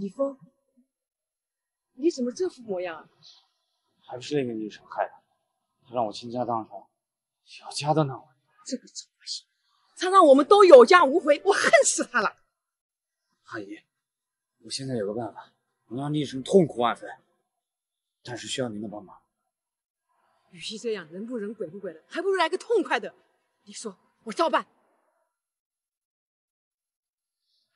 李峰，你怎么这副模样啊？还不是那个女生害的，她让我倾家荡产，小家都难为。这个臭恶心，他让我们都有家无回，我恨死他了。阿姨，我现在有个办法，能让厉生痛苦万分，但是需要您的帮忙。与其这样人不人鬼不鬼的，还不如来个痛快的。你说，我照办。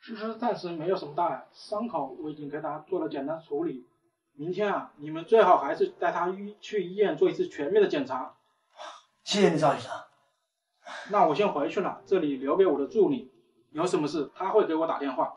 其实暂时没有什么大碍，伤口我已经给他做了简单处理。明天啊，你们最好还是带他医去医院做一次全面的检查。谢谢你，赵医生。那我先回去了，这里留给我的助理，有什么事他会给我打电话。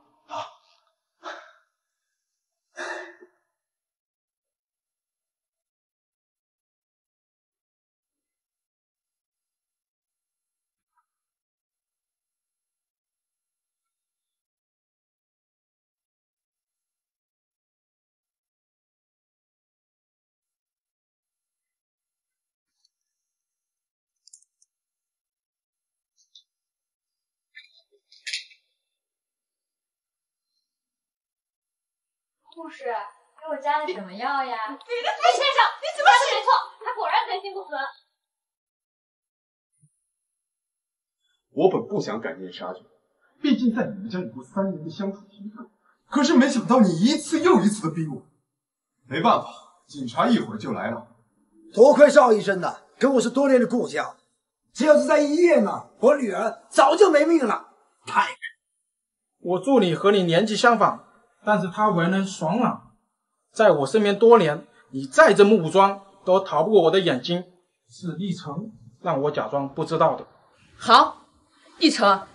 护士，给我加的什么药呀？李先生，你怎么说的没错，他果然贼心不死。我本不想赶尽杀绝，毕竟在你们家有过三年的相处经验，可是没想到你一次又一次的逼我。没办法，警察一会儿就来了。多亏赵医生呢，跟我是多年的故交，只要是在医院呢，我女儿早就没命了。太……我助理和你年纪相仿。但是他为人爽朗，在我身边多年，你再怎么武装都逃不过我的眼睛。是立成让我假装不知道的。好，立成，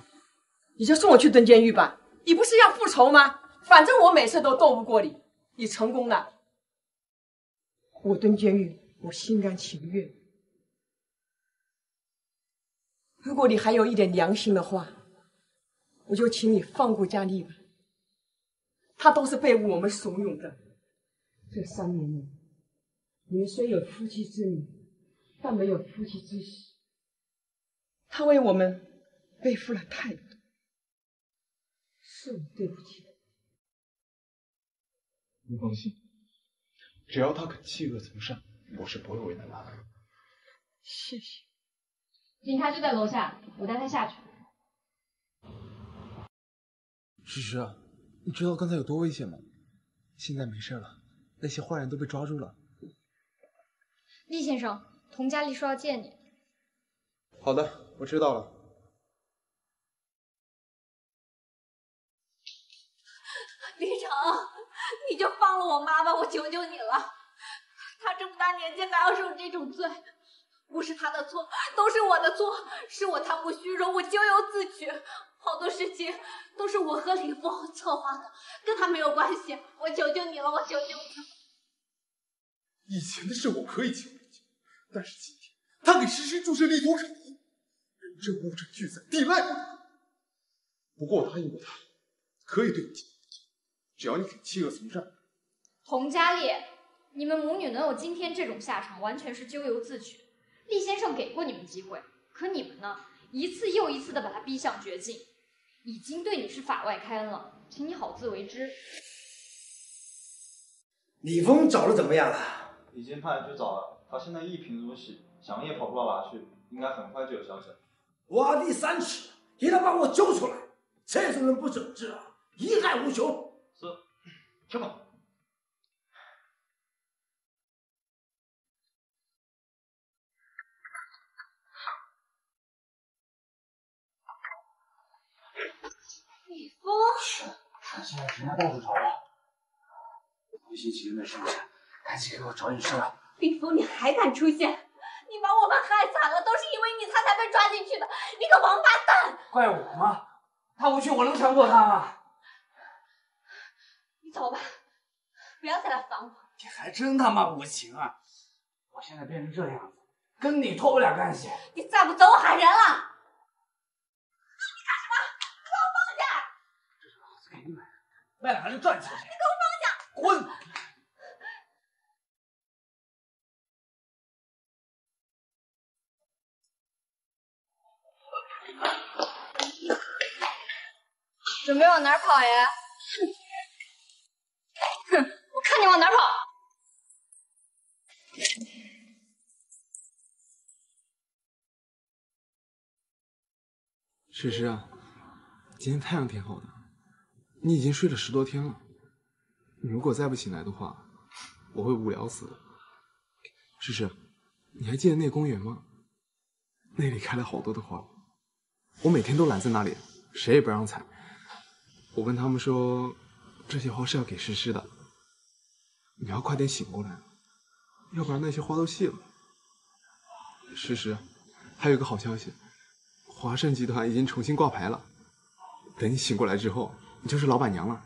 你就送我去蹲监狱吧。你不是要复仇吗？反正我每次都斗不过你，你成功了。我蹲监狱，我心甘情愿。如果你还有一点良心的话，我就请你放过佳丽吧。他都是被我们怂恿的。这三年里，你们虽有夫妻之名，但没有夫妻之实。他为我们背负了太多，是我对不起他。你放心，只要他肯弃恶从善，我是不会为难他的。谢谢。警察就在楼下，我带他下去。诗诗。你知道刚才有多危险吗？现在没事了，那些坏人都被抓住了。厉先生，佟佳丽说要见你。好的，我知道了。李成，你就放了我妈吧，我求求你了。她这么大年纪还要受这种罪，不是她的错，都是我的错，是我贪慕虚荣，我咎由自取。好多事情都是我和李峰策划的，跟他没有关系。我求求你了，我求求你。以前的事我可以情理解，但是今天他给诗诗注射利多卡因，人证物证俱在，抵赖不了。不过我答应过他，可以对你进行只要你肯弃恶从善。佟佳丽，你们母女能有今天这种下场，完全是咎由自取。厉先生给过你们机会，可你们呢，一次又一次的把他逼向绝境。已经对你是法外开恩了，请你好自为之。李峰找的怎么样了？已经派人去找了，他现在一贫如洗，想也跑不到哪去，应该很快就有消息。挖地三尺，一定要把我揪出来！这种人不整治啊，贻害无穷。是，去吧。看现在人家到处找我，回心几个没剩下，赶紧给我找点事啊！李峰，你还敢出现？你把我们害惨了，都是因为你，他才被抓进去的。你个王八蛋！怪我吗？他无罪，我能强迫他吗？你走吧，不要再来烦我。你还真他妈无情啊！我现在变成这样子，跟你脱不了干系。你再不走，我喊人了。卖了还能赚钱？你给我放下！滚！准备往哪儿跑呀？哼，我看你往哪儿跑！诗诗啊，今天太阳挺好的，你已经睡了十多天了。你如果再不醒来的话，我会无聊死的。诗诗，你还记得那公园吗？那里开了好多的花，我每天都拦在那里，谁也不让采。我跟他们说，这些花是要给诗诗的，你要快点醒过来，要不然那些花都谢了。诗诗，还有一个好消息。华盛集团已经重新挂牌了，等你醒过来之后，你就是老板娘了。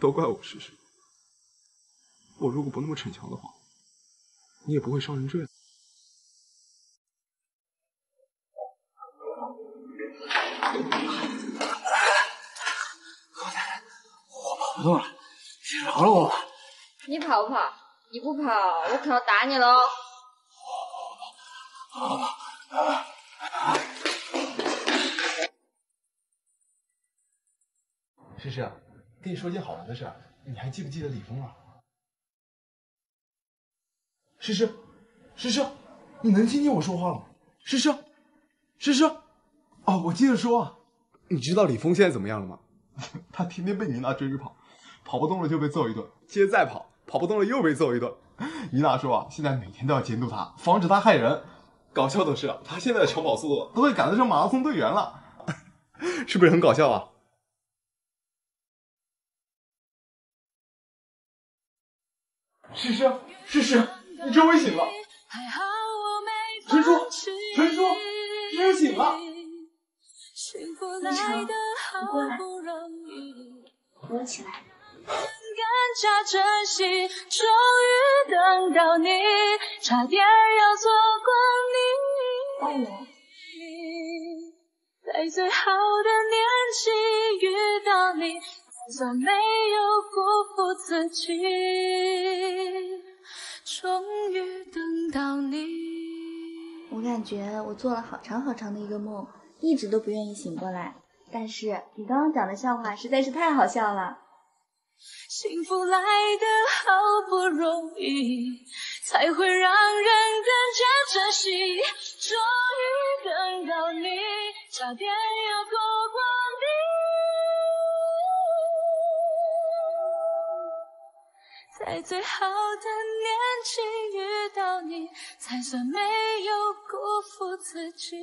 都怪我诗诗，我如果不那么逞强的话，你也不会伤人坠。我跑不动了，你饶了我吧！你跑不跑？你不跑，我可要打你了哦！跑跑跑！诗诗，跟你说件好玩的事，你还记不记得李峰啊？诗诗，诗诗，你能听见我说话吗？诗诗，诗诗，哦，我接着说啊，你知道李峰现在怎么样了吗？他天天被妮娜追着跑，跑不动了就被揍一顿，接着再跑，跑不动了又被揍一顿。妮娜说啊，现在每天都要监督他，防止他害人。搞笑的是，他现在的长跑速度都会赶得上马拉松队员了，是不是很搞笑啊？诗诗，诗诗，你终于醒了！陈叔，陈叔，诗诗醒了！李成，你过来，扶我起来。更加珍惜，终于等到你，差点要错过你。在最好的年纪你，才算没有辜负自己。终于等到你。我感觉我做了好长好长的一个梦，一直都不愿意醒过来。但是你刚刚讲的笑话实在是太好笑了。幸福来的好不容易，才会让人更加珍惜。终于等到你，差点要错过在最好的年纪遇到你，才算没有辜负自己。